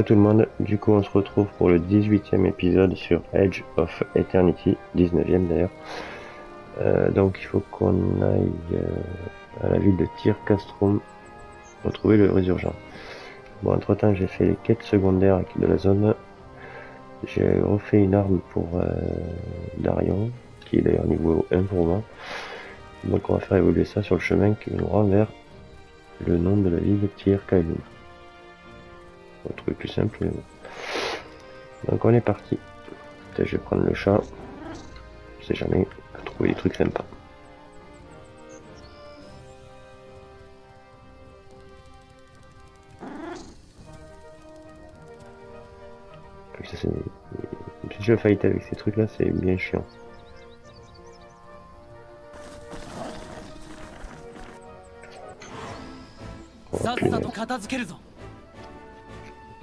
Re tout le monde, du coup on se retrouve pour le 18e épisode sur Edge of Eternity, 19e d'ailleurs. Euh, donc il faut qu'on aille euh, à la ville de Tyr Castrum retrouver le résurgent. Bon entre temps j'ai fait les quêtes secondaires de la zone. J'ai refait une arme pour euh, Darion, qui est d'ailleurs niveau 1 pour moi. Donc on va faire évoluer ça sur le chemin qui nous rend vers le nom de la ville de Tyr. Un truc plus simple. Donc on est parti. Peut-être je vais prendre le chat. Je sais jamais. Trouver des trucs sympas. Ça. Si je fight avec ces trucs là, c'est bien chiant.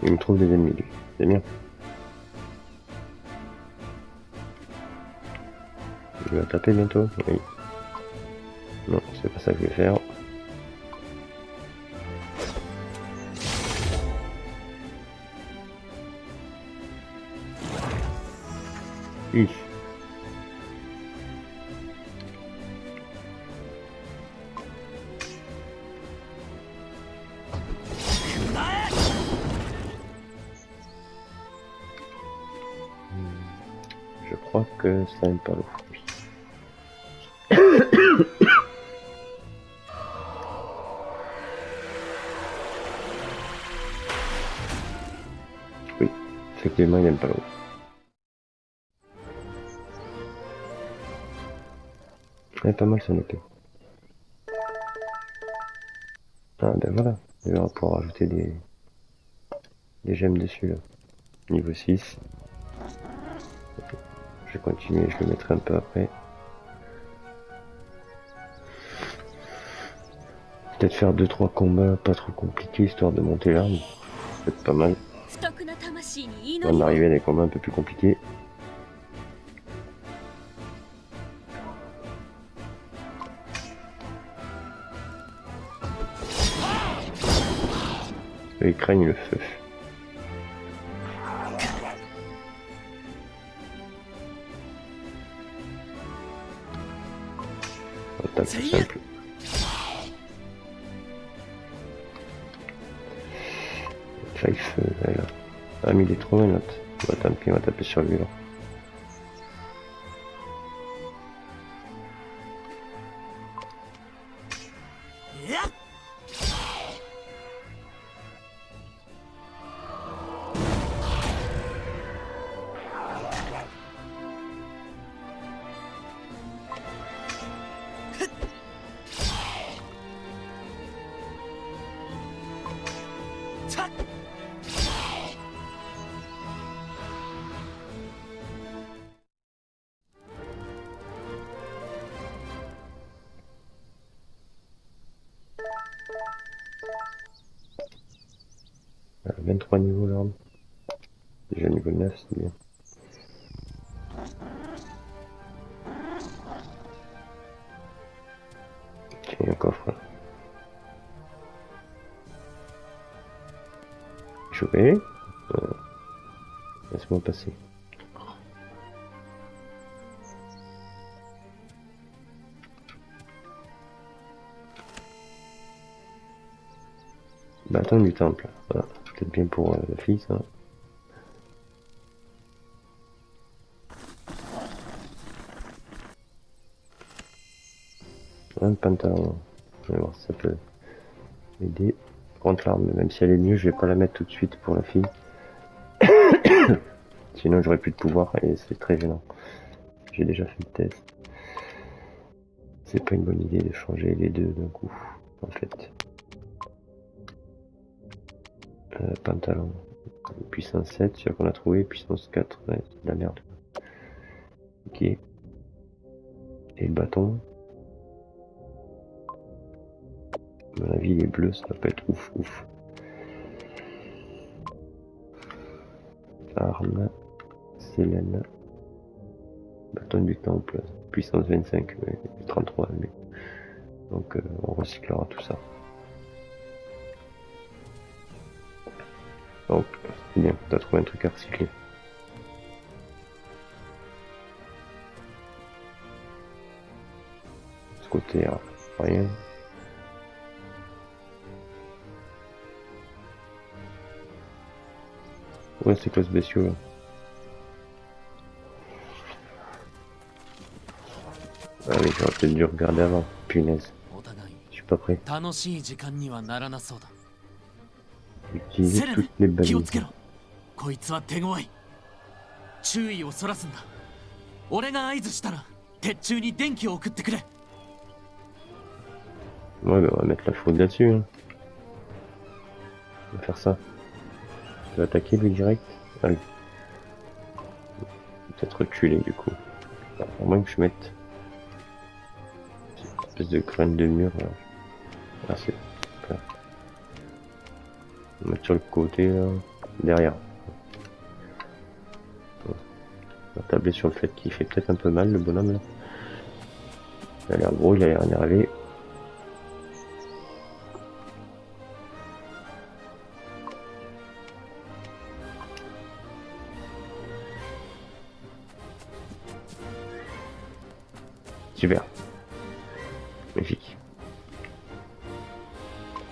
Il me trouve des ennemis, lui. C'est bien. Je vais taper bientôt Oui. Non, c'est pas ça que je vais faire. Ça n'aime pas l'eau. Oui, effectivement, il n'aime pas l'eau. Elle est pas mal son épée. Ah ben voilà, il va pouvoir rajouter des, des gemmes dessus là. Niveau 6. Continuer, je le mettrai un peu après. Peut-être faire 2-3 combats pas trop compliqués histoire de monter l'arme. C'est pas mal. On arriver à des combats un peu plus compliqués. Ils craignent le feu. 23 niveaux l'arme. Déjà niveau 9, c'est bien. Tiens, un coffre. Chopé. Euh, Laisse-moi passer. Bâton du temple. Pour euh, la fille, ça. Un pantalon. Voir si ça peut aider contre l'arme. Même si elle est mieux, je vais pas la mettre tout de suite pour la fille. Sinon, j'aurais plus de pouvoir et c'est très gênant. J'ai déjà fait le test. C'est pas une bonne idée de changer les deux d'un coup, en fait. Euh, pantalon. Puissance 7, celui qu'on a trouvé. Puissance 4, ouais, c'est de la merde. Ok. Et le bâton. À mon avis, les bleus, ça va pas être ouf, ouf. Arme. Célène. Bâton du temple. Puissance 25, mais 33, mais. Donc, euh, on recyclera tout ça. Oh, Donc, c'est bien, t'as trouvé un truc à recycler. Ce côté, rien. Ouais, c'est quoi ce bestiau là Allez, j'aurais peut-être dû regarder avant, punaise. Je suis pas prêt Utiliser セレ toutes les ネ気を balises. つけろこいつは手強い注意をそらすんだ俺が合図したら鉄柱に電気を送ってくれ Ouais, bah, on va mettre la faute là-dessus. Hein. On va faire ça. Tu vas attaquer lui direct Ah oui. Peut-être reculer du coup. Alors, à moins que je mette cette espèce de graine de mur là. Ah, c'est. mettre sur le côté. Derrière. On va tabler sur le fait qu'il fait peut-être un peu mal le bonhomme là. Il a l'air gros, il a l'air énervé. Super. Magnifique.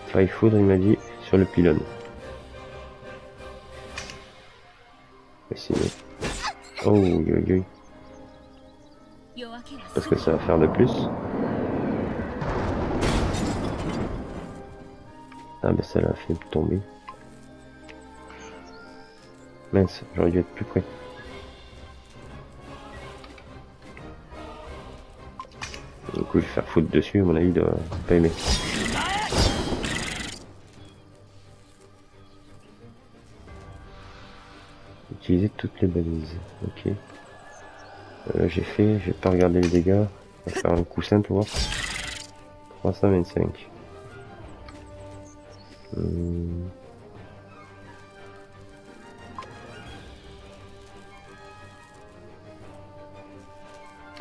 Fire foudre, il m'a dit, le pylône. Essayer. Oh, oui, oui. Parce que ça va faire de plus. Ah, mais ça l'a fait tomber. Mince, j'aurais dû être plus près. Du coup, je vais faire foutre dessus, à mon avis, il doit pas aimer. Utiliser toutes les balises, ok. Euh, j'ai fait, j'ai pas regardé les dégâts. On va faire un coup simple, voir. 325. Hum.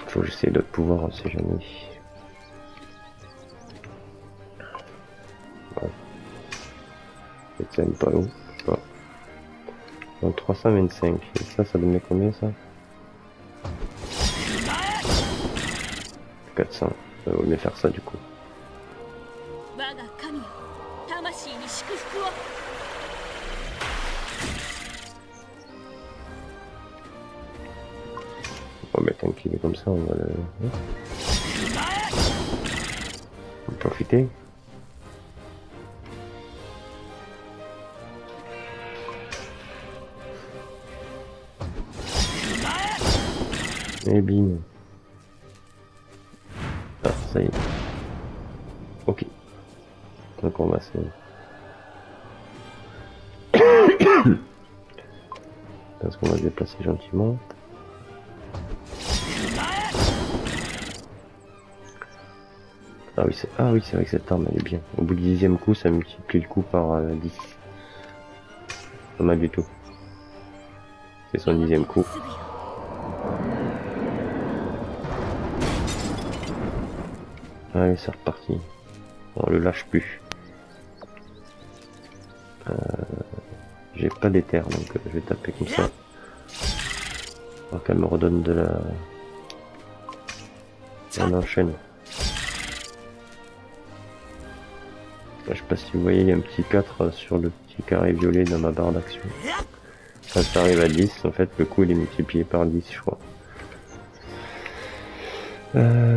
Faut que j'essaie d'autres pouvoirs, on sait jamais. Pas. 325. Et ça, ça donnait combien ça? 400. Ça vaut mieux faire ça du coup. On va mettre un kill comme ça, on va le... Hein on va profiter. Et bim. Ah, ça y est. Ok. Donc on va se... Parce qu'on va se déplacer gentiment. Ah oui, c'est ah oui, vrai que cette arme elle est bien. Au bout du dixième coup, ça multiplie le coup par euh, 10. Pas mal du tout. C'est son dixième coup. Allez, c'est reparti. On le lâche plus. Euh, J'ai pas d'éther, donc euh, je vais taper comme ça. Pour qu'elle me redonne de la... On enchaîne. Je sais pas si vous voyez, il y a un petit 4 sur le petit carré violet dans ma barre d'action. Ça, ça arrive à 10, en fait, le coup il est multiplié par 10, je crois. Euh...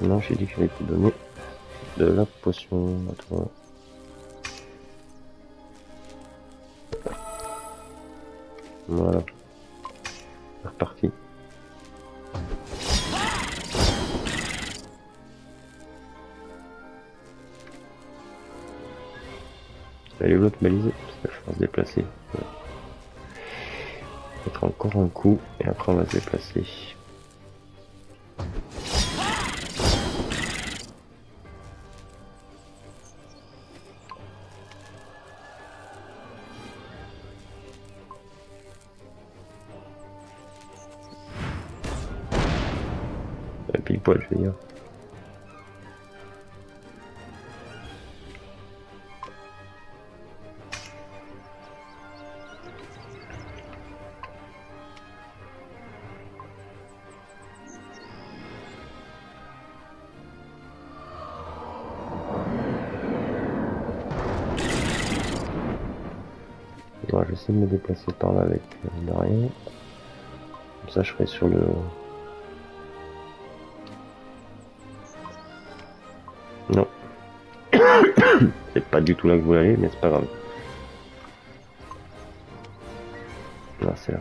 Non, j'ai dit que j'allais te donner de la potion toi. Voilà. C'est reparti. Elle est l'autre balisée Parce que je vais se déplacer. Mettre encore un coup et après on va se déplacer. poil, je veux dire. J'essaie vais essayer de me déplacer par là avec euh, Darien. Comme ça, je serai sur le c'est pas du tout là que je voulais aller, mais c'est pas grave. Là, c'est là.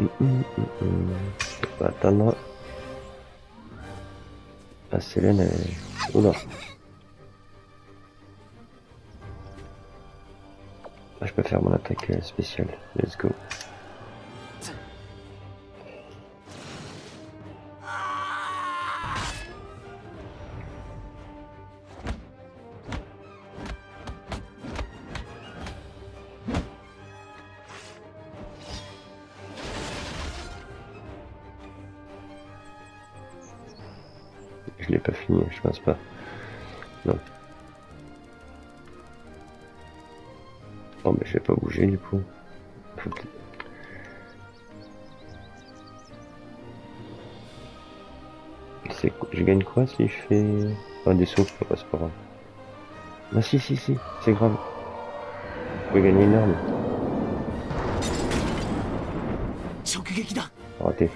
On va attendre. La Célène, elle. Oula. Là, je peux faire mon attaque euh, spéciale. Let's go. Je l'ai pas fini, je pense pas. Non. Oh, mais je vais pas bouger du coup. Faut je gagne quoi si je fais ah, des sauts oh, c'est pas grave. Ah si si si c'est grave. Je peux gagner une arme. Raté.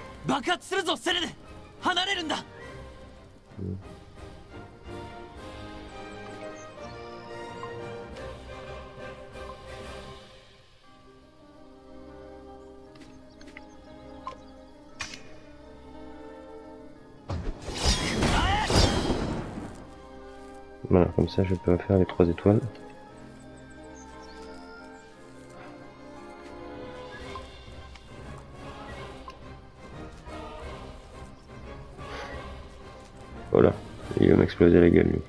Ça je peux faire les trois étoiles. Voilà, il va m'exploser la gueule.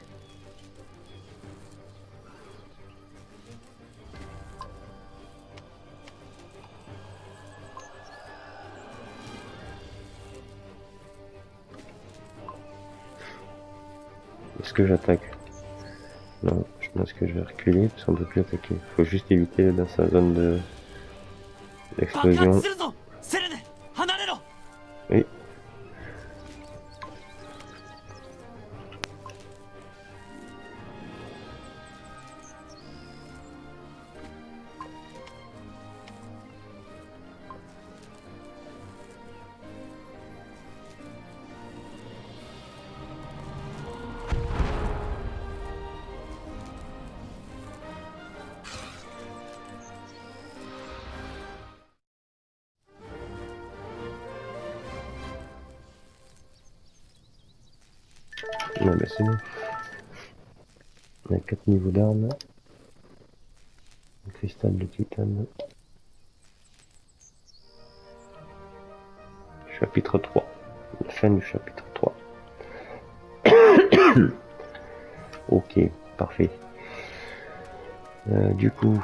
Est-ce que j'attaque? Non, je pense que je vais reculer parce qu'on peut plus attaquer. Faut juste éviter dans sa zone de 爆 d'explosion. Bon. On a 4 niveaux d'armes. Cristal de titane. Chapitre 3. La fin du chapitre 3. ok, parfait. Euh, du coup...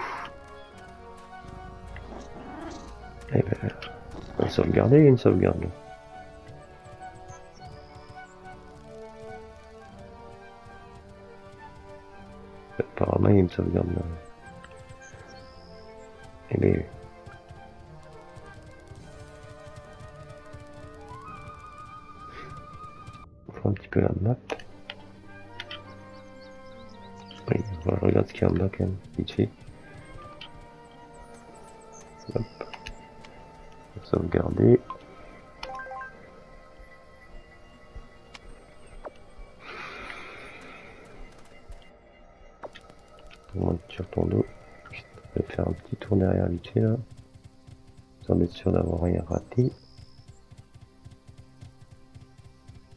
Eh ben, on sauvegarder, une sauvegarde. Apparemment, il y a une sauvegarde là. Eh bien. On un petit peu la map. Oui, voilà, regarde ce qu'il y a en bas quand même, vite fait. Hop. Sauvegarder. Là. Sans être sûr d'avoir rien raté.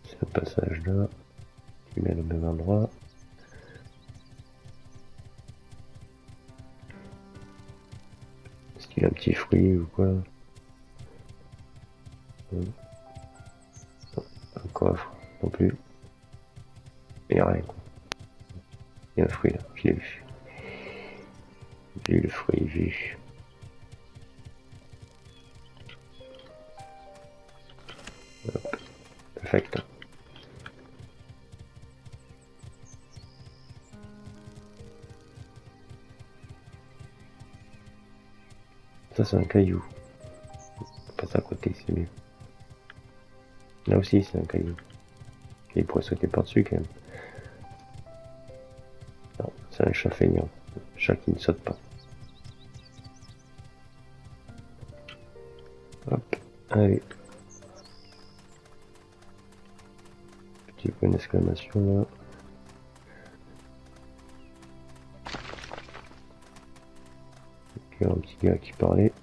Ce passage là. Tu mets au même endroit. Est-ce qu'il a un petit fruit ou quoi? Un coffre non plus. Il rien. Il y a un fruit là, je vu. J'ai eu le fruit vu. Ça c'est un caillou. Passe à côté, c'est mieux. Là aussi c'est un caillou. Et il pourrait sauter par-dessus quand même. C'est un chat feignant. Un chat qui ne saute pas. Hop, allez. D'exclamation là. Un petit gars qui parlait.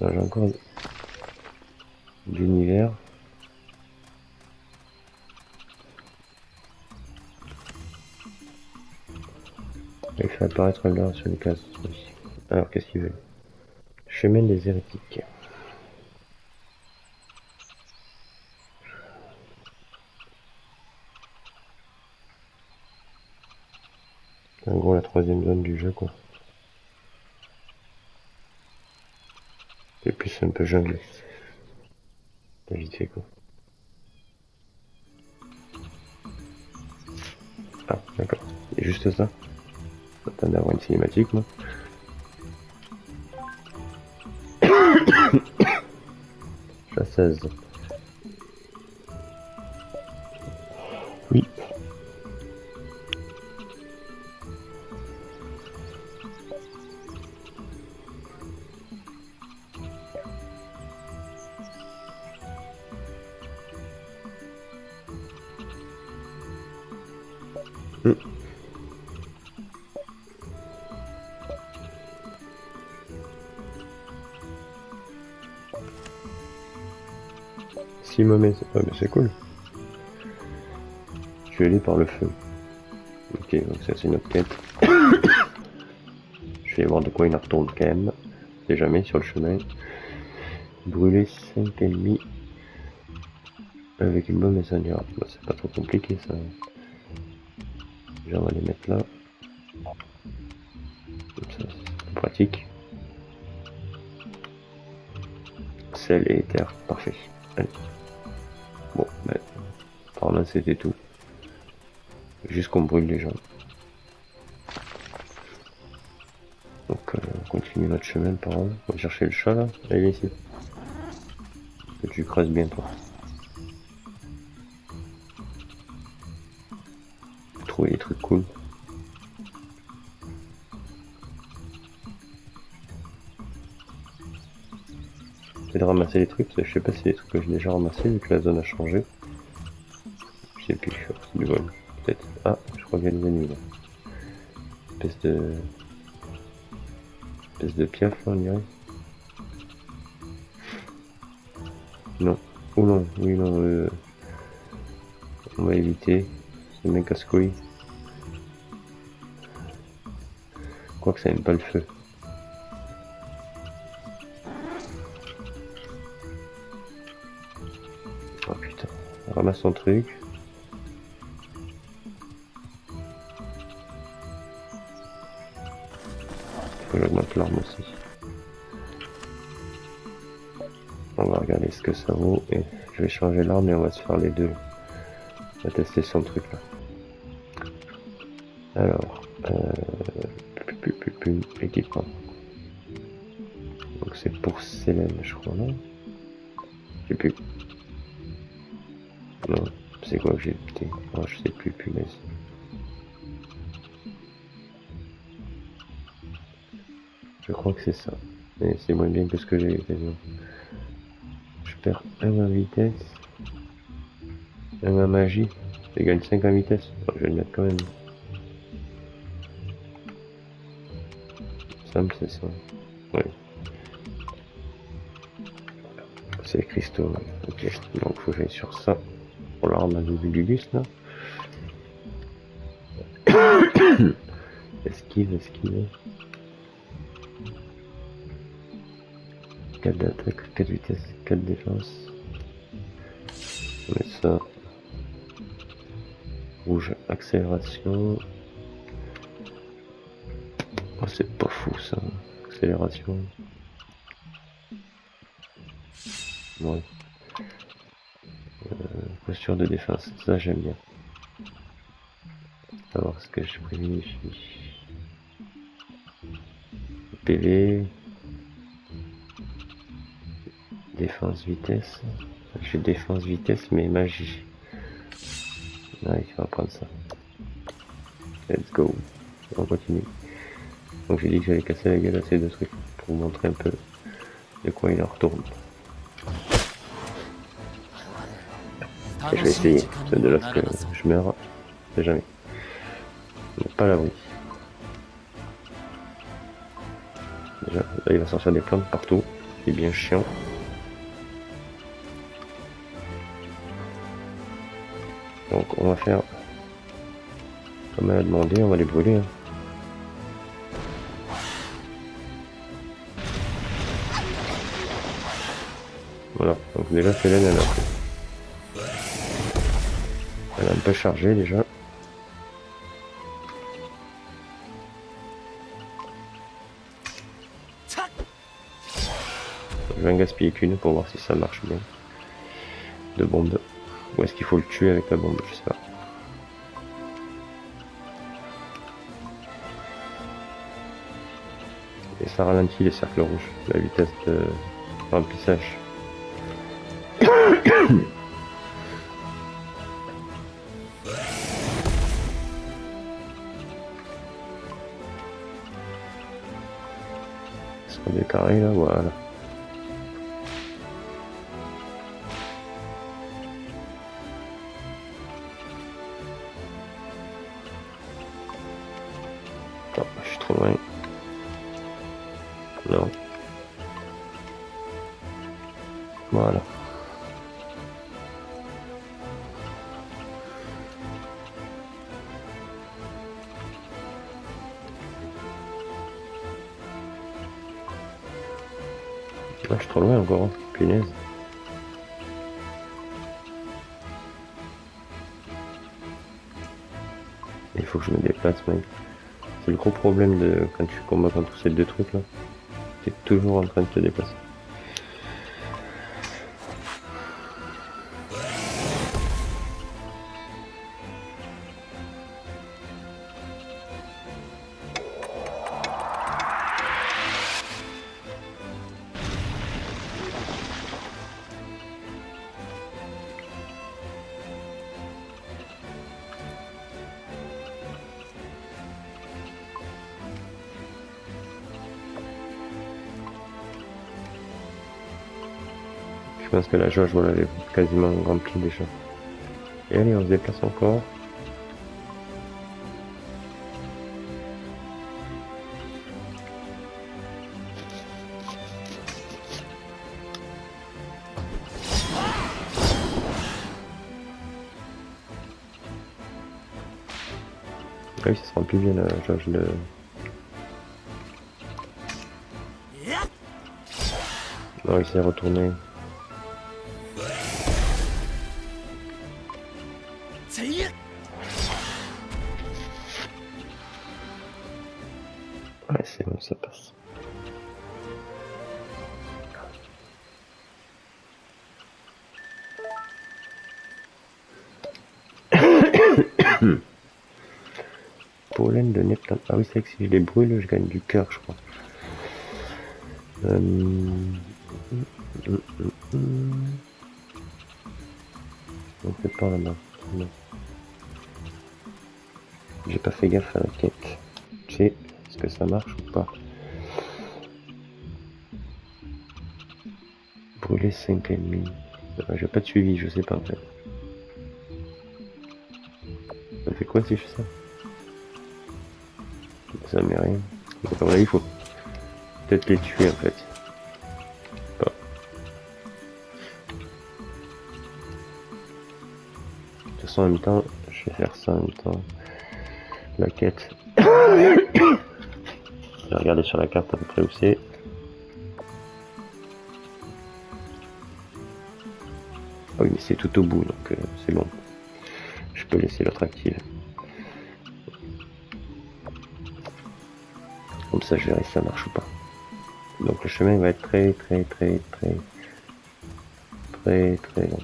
Là, j'ai encore l'univers. Il fait apparaître là sur les cases. Alors, qu'est-ce qu'il veut? Chemin des hérétiques. En gros, la troisième zone du jeu, quoi. Et puis, c'est un peu jungle. T'as vite fait, quoi. Ah, d'accord. C'est juste ça. J'attends d'avoir une cinématique, moi. Chasseuse. Pas, mais c'est cool. Allé par le feu. Ok, donc ça c'est notre quête. Je vais voir de quoi il en retourne quand même. C'est jamais sur le chemin. Brûler 5 ennemis avec une bombe incendiaire. Bah, c'est pas trop compliqué ça. Déjà on va les mettre là. Comme ça, c'est pratique. Sel et terre, parfait. Allez. C'était tout. Juste qu'on brûle les gens. Donc euh, on continue notre chemin par là. On va chercher le chat là. Il est ici. Que tu creuses bien toi. Trouver des trucs cool. De ramasser les trucs, je sais pas si des trucs que j'ai déjà ramassés vu que la zone a changé. Plus, c'est du vol. Peut-être. Ah, je crois qu'il y a des ennemis là. Espèce de. Espèce de piaf on dirait. Non. Oh non, oui, non. Euh... On va éviter. C'est mec casse-couille. Quoique ça aime pas le feu. Oh putain, ramasse son truc. L'arme aussi. On va regarder ce que ça vaut et je vais changer l'arme et on va se faire les deux. On va tester son truc là. Alors, euh, équipement. Donc c'est pour Célène, je crois, non? Je sais plus. Non, c'est quoi que j'ai putain Je sais plus, punaise. Je crois que c'est ça. Mais c'est moins bien que ce que j'ai quasiment. Je perds 1 en vitesse. 1 en magie. Je gagne 5 en vitesse. Je vais le mettre quand même. Simple, c'est ça. Ouais. C'est cristaux. Ok. Donc faut que sur ça. Pour l'arme à double là. esquive, esquive. 4 d'attaque, 4 vitesse, 4 défense. On met ça. Rouge, accélération. Oh, c'est pas fou ça. Accélération. Ouais. Euh, posture de défense, ça j'aime bien. Alors ce que je privilégie. PV. Défense vitesse. J'ai défense vitesse mais magie. On va prendre ça. Let's go. On continue. Donc j'ai dit que j'allais casser la gueule à ces deux trucs pour vous montrer un peu de quoi il en retourne. Et je vais essayer. C'est de là que je meurs. Jamais. Pas l'abri. Déjà, là il va sortir des plantes partout. C'est bien chiant. Donc on va faire comme elle a demandé, on va les brûler. hein. Voilà, donc déjà Célène elle a Elle a un peu chargé déjà. Je vais en gaspiller qu'une pour voir si ça marche bien. De bombe. Est-ce qu'il faut le tuer avec la bombe Je sais pas. Et ça ralentit les cercles rouges, la vitesse de remplissage. Sur des carrés là, voilà. De quand tu combats contre ces deux trucs là. T'es toujours en train de te déplacer. Pense que la jauge, voilà, elle est quasiment remplie déjà. Et allez, on se déplace encore. Ah oui, ça se remplit bien la jauge de... Non, il s'est retourné. Pollen de Neptune. Ah oui, c'est vrai que si je les brûle, je gagne du cœur, je crois. Euh... Donc c'est pas là-bas. Non. J'ai pas fait gaffe à la quête. Sais, est-ce que ça marche ou pas? Brûler 5 ennemis. Euh, J'ai pas de suivi, je sais pas en fait. Si je fais ça Ça met rien. Donc à mon avis, il faut peut-être les tuer en fait. De toute façon, en même temps, je vais faire ça en même temps. La quête. Je vais regarder sur la carte à peu près où c'est. Ah oui, mais c'est tout au bout, donc euh, c'est bon. Je peux laisser l'autre active. Comme ça, je verrai si ça marche ou pas. Donc le chemin va être très, très, très, très, très, très long.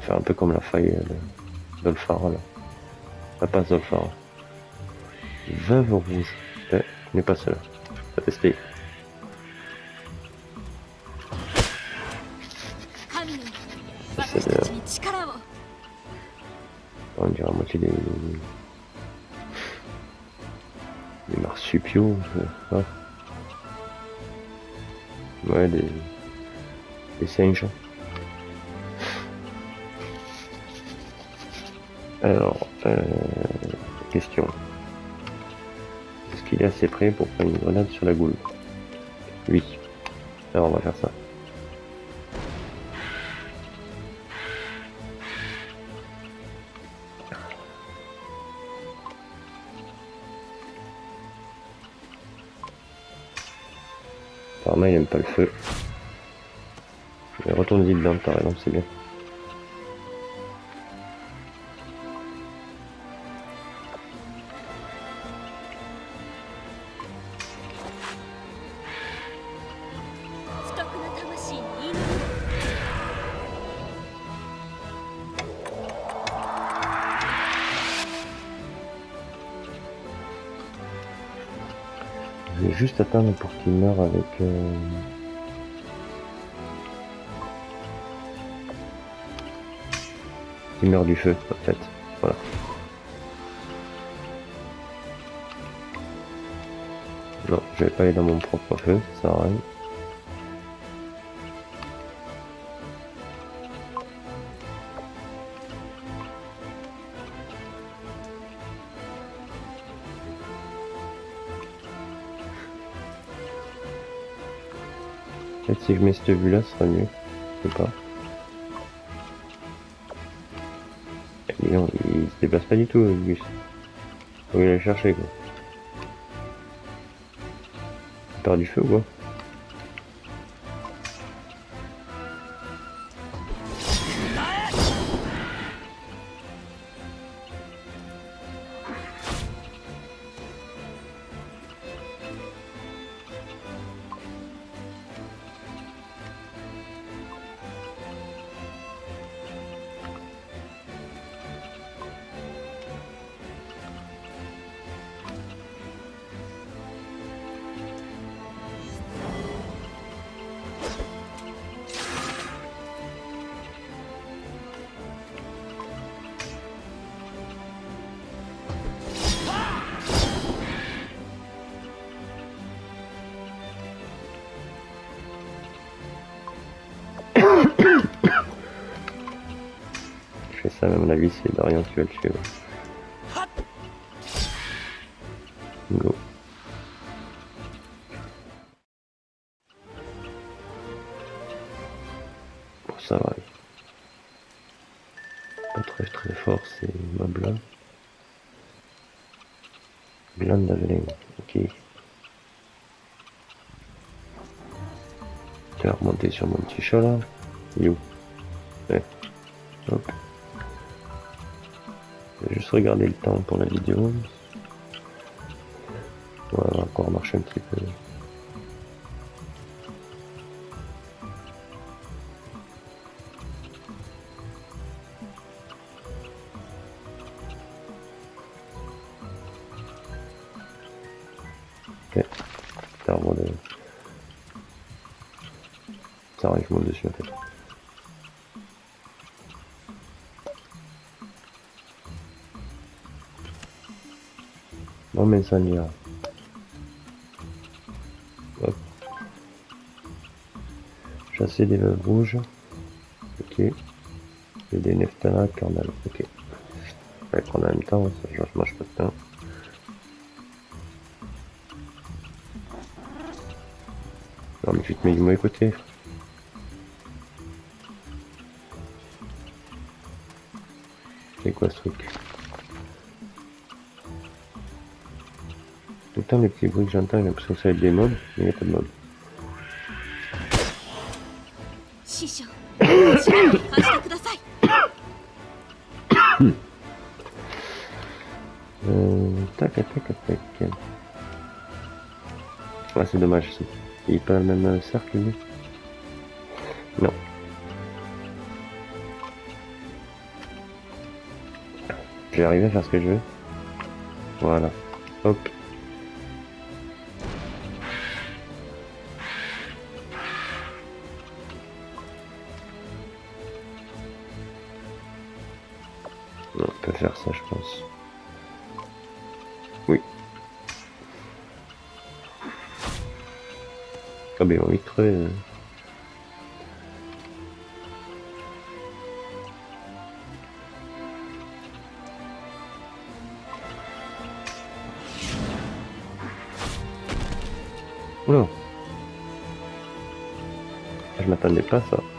Faire un peu comme la faille euh, de Dolphara, là. Ah, pas Zolfara. Veuve rouge. Je n'ai pas cela. À tester. Ouais, des... Singes. Alors, euh, question. Est-ce qu'il est assez prêt pour prendre une grenade sur la goule? Oui. Alors on va faire ça. Apparemment il aime pas le feu. Mais retourne-y dedans, t'as raison, c'est bien. Pour qu'il meure avec... Euh... Meurt du feu, en fait. Voilà. Non, je vais pas aller dans mon propre feu, ça sert rien. Si je mets cette vue là, ce sera mieux. Je sais pas. Non, il se déplace pas du tout, le bus. Faut aller chercher quoi. Il perd du feu ou quoi? Ça va. Pas très très fort, c'est. Glande d'Avelin, ok. Tu vas remonter sur mon petit chat là. You. Ouais. Hop juste regarder le temps pour la vidéo. On va encore marcher un petit peu. Chasser des veuves rouges. Ok. Et des neftana carnal. Ok. On va prendre en même temps, ça je mange pas de pain. Non mais tu te mets du mauvais côté. C'est quoi ce truc? Temps les petits bruits que j'entends, j'ai l'impression que ça va être des mobs, mais il n'y a pas de mobs. euh, tac, tac, tac, tac. Ouais, c'est dommage, il n'est pas le même cercle, lui. Non. Je vais arriver à faire ce que je veux. Voilà. Hop. Ah euh. Oula. Je m'attendais pas à ça.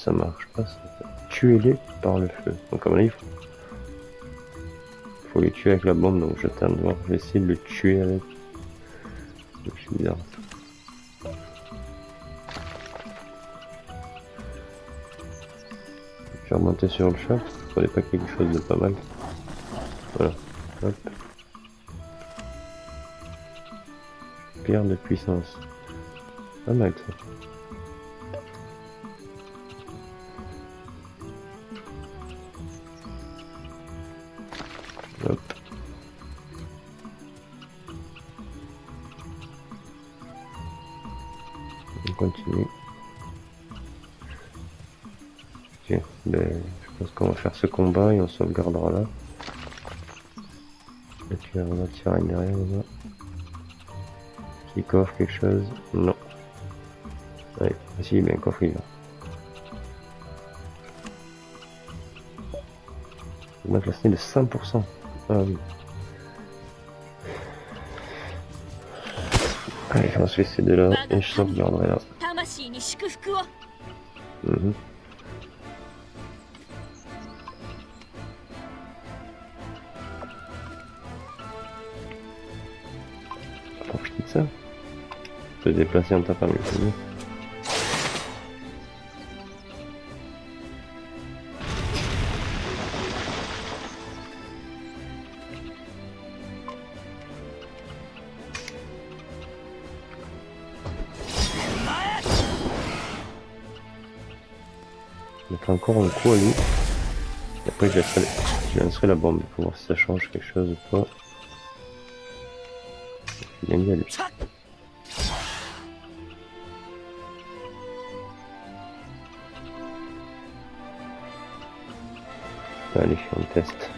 Ça marche pas. Tuez-les par le feu. Donc comme là, il faut... les tuer avec la bombe. Donc voir. Je vais essayer de le tuer avec. C'est bizarre. Je vais remonter sur le chat. Je trouvais pas quelque chose de pas mal. Voilà. Hop. Pierre de puissance. Pas mal ça. Ce combat et on sauvegardera là. Et puis on va tirer derrière là. Qui coffre quelque chose? Non. Ouais, ah si, mais un coffre il va. On a classé de 100%. Ah oui. Allez, on se fait ces deux-là et je sauvegarderai là. Ça. Se déplacer en tapant le premier. mettre encore un coup à lui. Et après je laisserai, je lancerai la bombe pour voir si ça change quelque chose ou pas. Allez, on teste.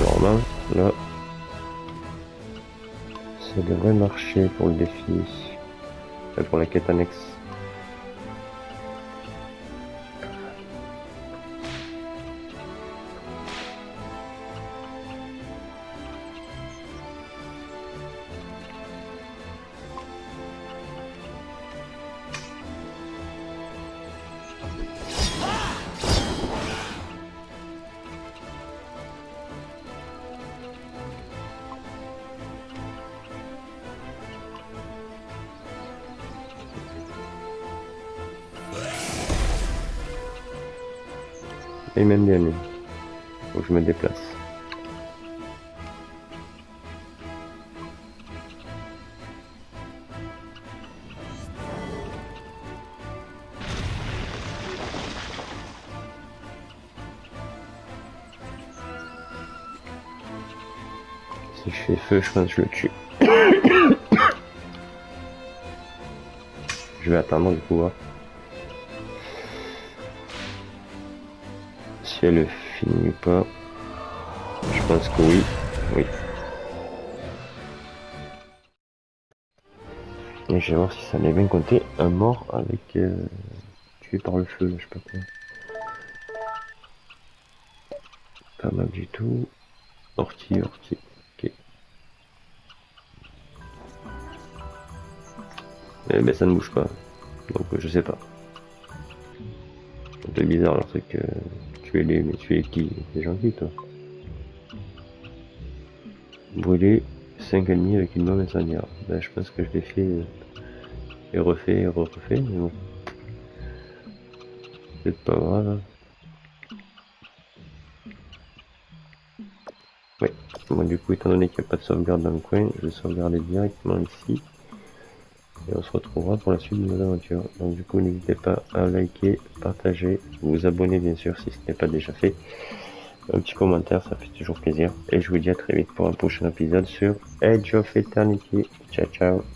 Normal, là, ça devrait marcher pour le défi. Euh, pour la quête annexe. Bien lui. Faut que je me déplace. Si je fais feu, je pense que je le tue. je vais attendre le pouvoir. Elle finit ou pas. Je pense que oui. Oui. Et je vais voir si ça m'est bien compté. Un mort avec euh, tué par le feu, je sais pas quoi. Pas mal du tout. Ortie, ortie. Ok. Eh ben ça ne bouge pas. Donc je sais pas. C'est bizarre leur truc. Euh, les. Mais tuer qui? C'est gentil toi? brûler 5 ennemis avec une bombe incendiaire. Ben, je pense que je l'ai fait euh, et refait et refait, mais bon. C'est pas grave. Hein. Ouais, bon, du coup, étant donné qu'il n'y a pas de sauvegarde dans le coin, je vais sauvegarder directement ici. Se retrouvera pour la suite de nos aventures. Donc du coup, n'hésitez pas à liker, partager, vous abonner bien sûr si ce n'est pas déjà fait. Un petit commentaire, ça fait toujours plaisir. Et je vous dis à très vite pour un prochain épisode sur Edge of Eternity. Ciao ciao